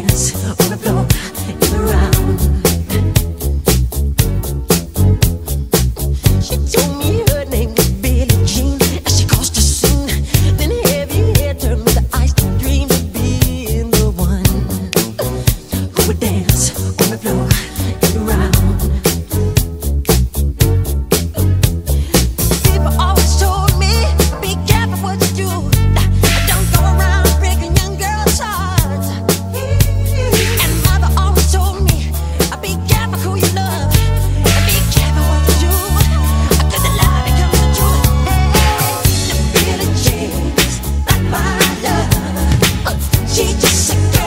hands on the floor in the right. Yes.